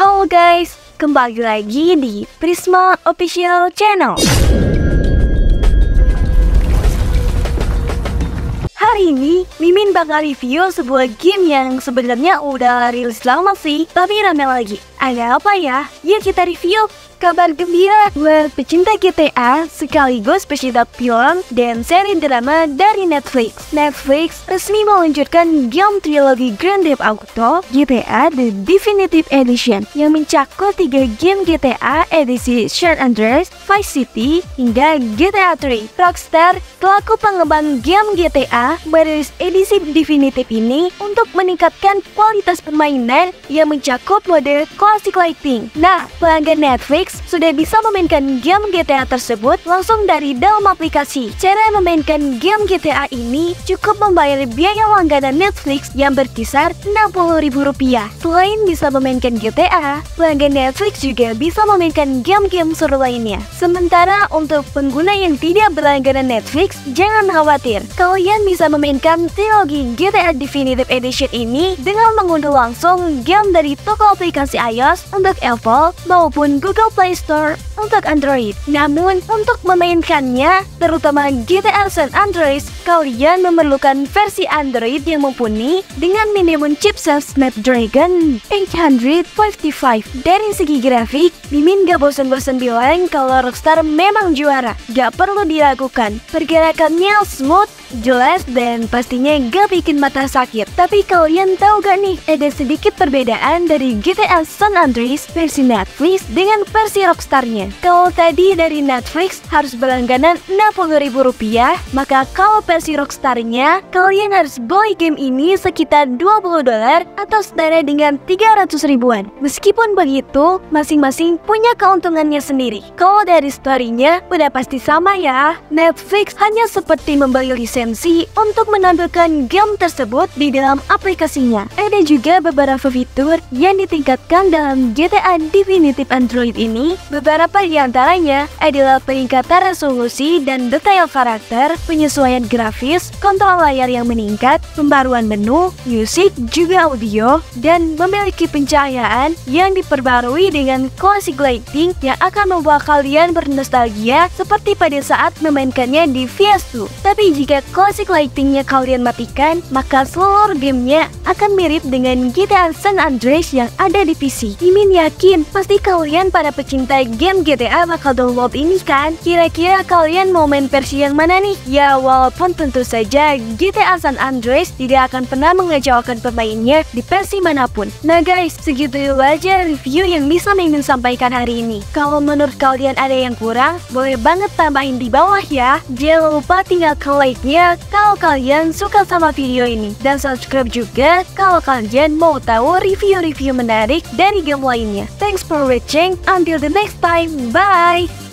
Halo guys, kembali lagi di Prisma Official Channel. Hari ini, Mimin bakal review sebuah game yang sebenarnya udah rilis lama sih, tapi rame lagi. Ada apa ya? Yuk kita review! Kabar gembira buat pecinta GTA sekaligus pecinta film dan seri drama dari Netflix. Netflix resmi meluncurkan game trilogi Grand Theft Auto GTA The Definitive Edition yang mencakup tiga game GTA edisi San Andreas, Vice City, hingga GTA 3. Rockstar, pelaku pengembang game GTA, merilis edisi definitif ini untuk meningkatkan kualitas permainan yang mencakup mode classic lighting. Nah, pelanggan Netflix sudah bisa memainkan game GTA tersebut langsung dari dalam aplikasi. Cara memainkan game GTA ini cukup membayar biaya langganan Netflix yang berkisar Rp60.000. Selain bisa memainkan GTA, pelanggan Netflix juga bisa memainkan game-game seru lainnya. Sementara untuk pengguna yang tidak berlangganan Netflix, jangan khawatir. Kalian bisa memainkan trilogi GTA Definitive Edition ini dengan mengunduh langsung game dari toko aplikasi iOS untuk Apple maupun Google Play Store untuk Android. Namun, untuk memainkannya, terutama GTA San Andreas, kalian memerlukan versi Android yang mumpuni dengan minimum chipset Snapdragon 855. Dari segi grafik, Mimin gak bosan-bosan bilang kalau Rockstar memang juara. Gak perlu diragukan. Pergerakannya smooth, jelas, dan pastinya gak bikin mata sakit. Tapi kalian tahu gak nih, ada sedikit perbedaan dari GTA San Andreas versi Netflix dengan versi Rockstarnya. Kalau tadi dari Netflix harus berlangganan Rp60.000, maka kalau versi Rockstarnya, kalian harus beli game ini sekitar 20 dolar atau setara dengan 300 ribuan. Meskipun begitu, masing-masing punya keuntungannya sendiri. Kalau dari storynya, udah pasti sama ya. Netflix hanya seperti membeli lisensi untuk menampilkan game tersebut di dalam aplikasinya. Ada juga beberapa fitur yang ditingkatkan dalam GTA Definitive Android ini. Beberapa di antaranya adalah peningkatan resolusi dan detail karakter, penyesuaian grafis, kontrol layar yang meningkat, pembaruan menu, musik, juga audio, dan memiliki pencahayaan yang diperbarui dengan classic lighting yang akan membuat kalian bernostalgia seperti pada saat memainkannya di PS2. Tapi jika classic lightingnya kalian matikan, maka seluruh gamenya akan mirip dengan GTA San Andreas yang ada di PC. Mimin yakin pasti kalian para pecinta game GTA bakal download ini kan? Kira-kira kalian mau main versi yang mana nih? Ya walaupun tentu saja GTA San Andreas tidak akan pernah mengecewakan pemainnya di versi mana pun. Nah guys, segitu aja review yang bisa Mimin sampaikan hari ini. Kalau menurut kalian ada yang kurang, boleh banget tambahin di bawah ya. Jangan lupa tinggalkan like-nya kalau kalian suka sama video ini. Dan subscribe juga kalau kalian mau tahu review-review menarik dari game lainnya. Thanks for watching, until the next time, bye!